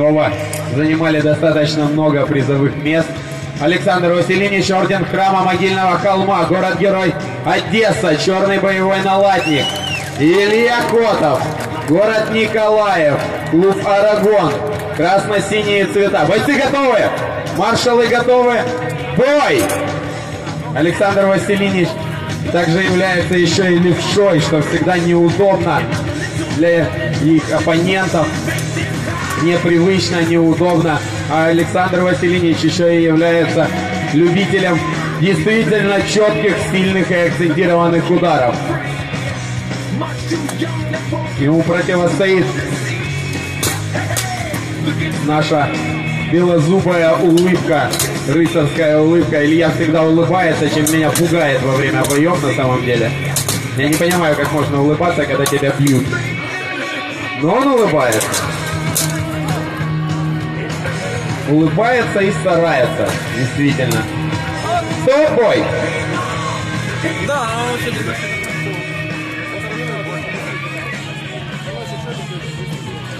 Оба занимали достаточно много призовых мест. Александр Васильевич, орден храма Могильного холма, город-герой Одесса, черный боевой наладник. Илья Котов, город Николаев, клуб Арагон, красно-синие цвета. Бойцы готовы? Маршалы готовы? Бой! Александр Васильевич также является еще и левшой, что всегда неудобно для их оппонентов. Непривычно, неудобно. А Александр Васильевич еще и является любителем действительно четких, сильных и акцентированных ударов. Ему противостоит наша белозубая улыбка, рыцарская улыбка. Илья всегда улыбается, чем меня пугает во время боев на самом деле. Я не понимаю, как можно улыбаться, когда тебя бьют. Но он улыбается. Улыбается и старается, действительно. Стоп, бой! Да, очень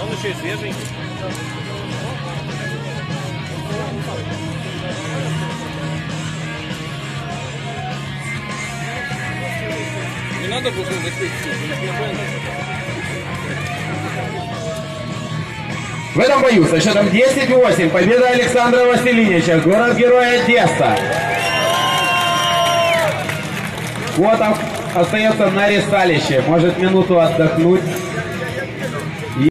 Он еще и свежий. Не надо было закрыть. В этом бою со счетом 10-8 победа Александра Васильевича, город-герой Одесса. Котов остается на ресталище, может минуту отдохнуть.